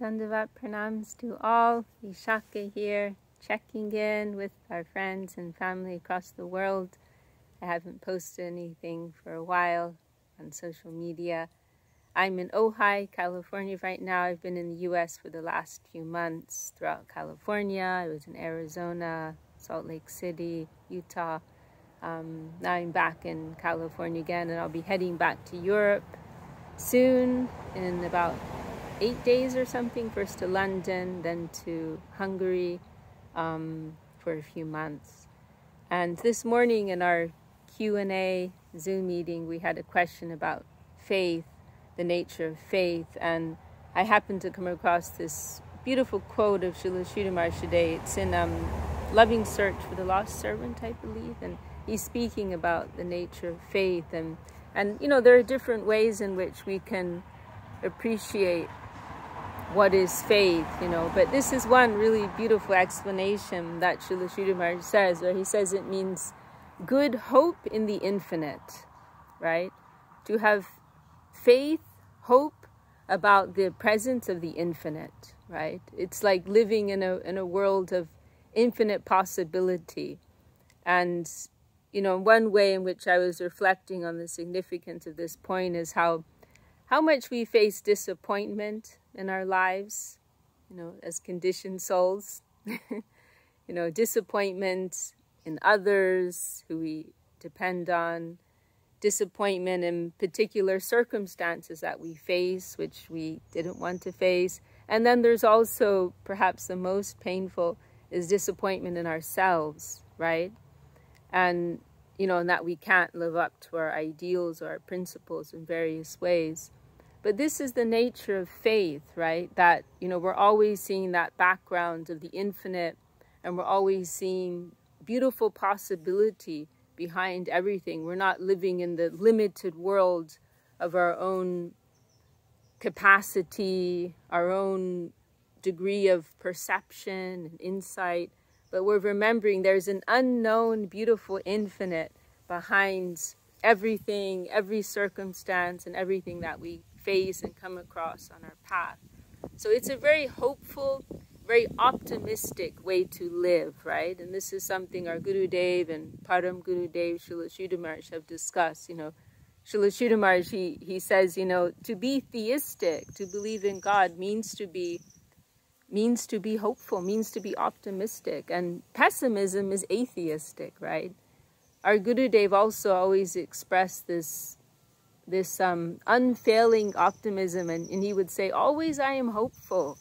Dandavat pranams to all. Vishakha here, checking in with our friends and family across the world. I haven't posted anything for a while on social media. I'm in Ojai, California right now. I've been in the US for the last few months throughout California. I was in Arizona, Salt Lake City, Utah. Um, now I'm back in California again, and I'll be heading back to Europe soon in about eight days or something, first to London, then to Hungary um, for a few months. And this morning in our Q&A Zoom meeting, we had a question about faith, the nature of faith, and I happened to come across this beautiful quote of Srila Sridhar today. It's in um, Loving Search for the Lost Servant, I believe, and he's speaking about the nature of faith and and you know there are different ways in which we can appreciate what is faith, you know. But this is one really beautiful explanation that Srila Sridhar says, where he says it means good hope in the infinite, right? To have faith, hope about the presence of the infinite, right? It's like living in a in a world of infinite possibility. And you know, one way in which I was reflecting on the significance of this point is how how much we face disappointment in our lives, you know, as conditioned souls. you know, disappointment in others who we depend on, disappointment in particular circumstances that we face, which we didn't want to face. And then there's also perhaps the most painful is disappointment in ourselves, right? And, you know, and that we can't live up to our ideals or our principles in various ways. But this is the nature of faith, right? That, you know, we're always seeing that background of the infinite and we're always seeing beautiful possibility behind everything. We're not living in the limited world of our own capacity, our own degree of perception and insight, but we're remembering there's an unknown, beautiful infinite behind everything, every circumstance, and everything that we face and come across on our path. So it's a very hopeful, very optimistic way to live, right? And this is something our Guru Dev and Param Guru Dev Srila have discussed. You know, Srila he, he says, you know, to be theistic, to believe in God means to be means to be hopeful, means to be optimistic. And pessimism is atheistic, right? Our Guru Dev also always expressed this this um, unfailing optimism, and, and he would say, Always I am hopeful.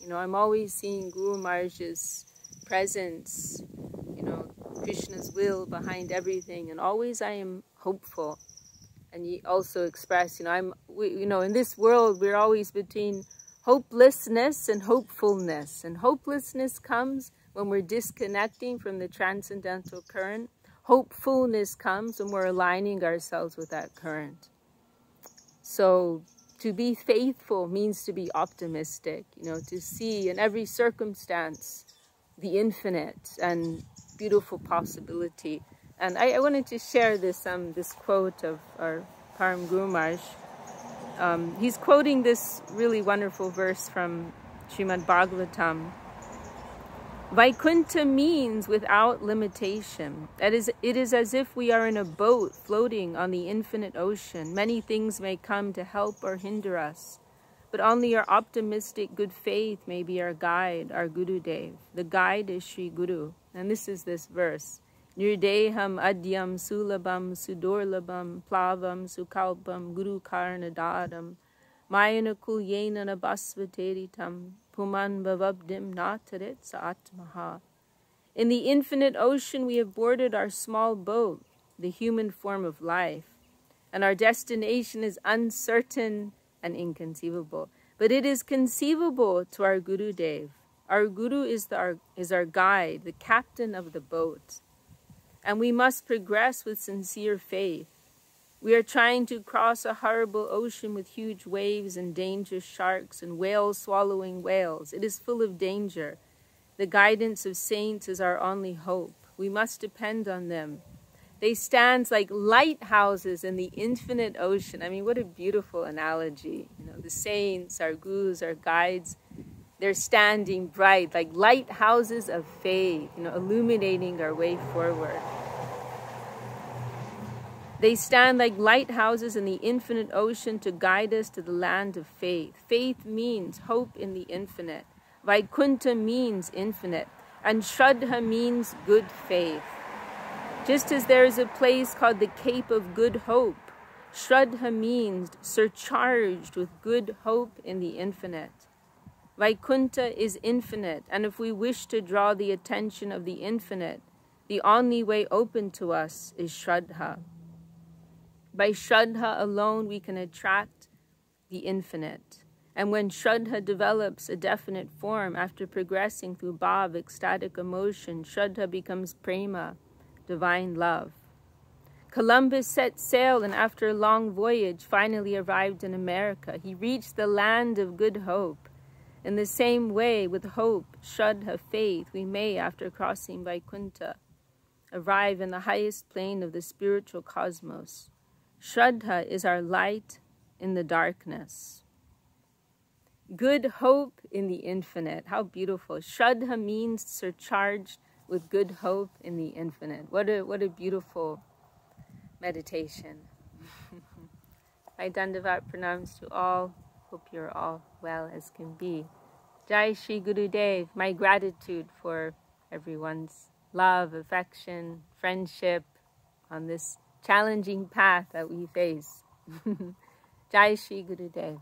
You know, I'm always seeing Guru Maharaj's presence, you know, Krishna's will behind everything, and always I am hopeful. And he also expressed, you know, I'm, we, you know, in this world, we're always between hopelessness and hopefulness. And hopelessness comes when we're disconnecting from the transcendental current. Hopefulness comes when we're aligning ourselves with that current. So to be faithful means to be optimistic, you know, to see in every circumstance the infinite and beautiful possibility. And I, I wanted to share this um, this quote of our Param Guru Maharaj. Um, he's quoting this really wonderful verse from Srimad Bhagavatam, Vaikuntha means without limitation. That is, it is as if we are in a boat floating on the infinite ocean. Many things may come to help or hinder us, but only our optimistic good faith may be our guide, our Guru Dev. The guide is Sri Guru. And this is this verse. Nirdeham adyam sulabam sudorlabam plavam sukalpam guru karnadadam mayana kulyena nabasvateritam Puman Bhavabdim Natarit Saatmaha. In the infinite ocean, we have boarded our small boat, the human form of life, and our destination is uncertain and inconceivable. But it is conceivable to our Guru Dev. Our Guru is, the, our, is our guide, the captain of the boat. And we must progress with sincere faith. We are trying to cross a horrible ocean with huge waves and dangerous sharks and whales swallowing whales. It is full of danger. The guidance of saints is our only hope. We must depend on them. They stand like lighthouses in the infinite ocean. I mean, what a beautiful analogy. You know, the saints, our gurus, our guides, they're standing bright like lighthouses of faith, you know, illuminating our way forward. They stand like lighthouses in the infinite ocean to guide us to the land of faith. Faith means hope in the infinite. Vaikuntha means infinite. And Shraddha means good faith. Just as there is a place called the Cape of Good Hope, Shraddha means surcharged with good hope in the infinite. Vaikuntha is infinite, and if we wish to draw the attention of the infinite, the only way open to us is Shraddha. By Shraddha alone, we can attract the infinite. And when Shraddha develops a definite form after progressing through Bhav, ecstatic emotion, Shraddha becomes Prema, divine love. Columbus set sail and after a long voyage finally arrived in America. He reached the land of good hope. In the same way, with hope, Shraddha, faith, we may, after crossing Vaikuntha, arrive in the highest plane of the spiritual cosmos. Shraddha is our light in the darkness. Good hope in the infinite. How beautiful. Shraddha means surcharged with good hope in the infinite. What a, what a beautiful meditation. My Dandavat pranams to all. Hope you're all well as can be. Jai Shri Guru Dev. My gratitude for everyone's love, affection, friendship on this challenging path that we face. Jai Shri Gurudev.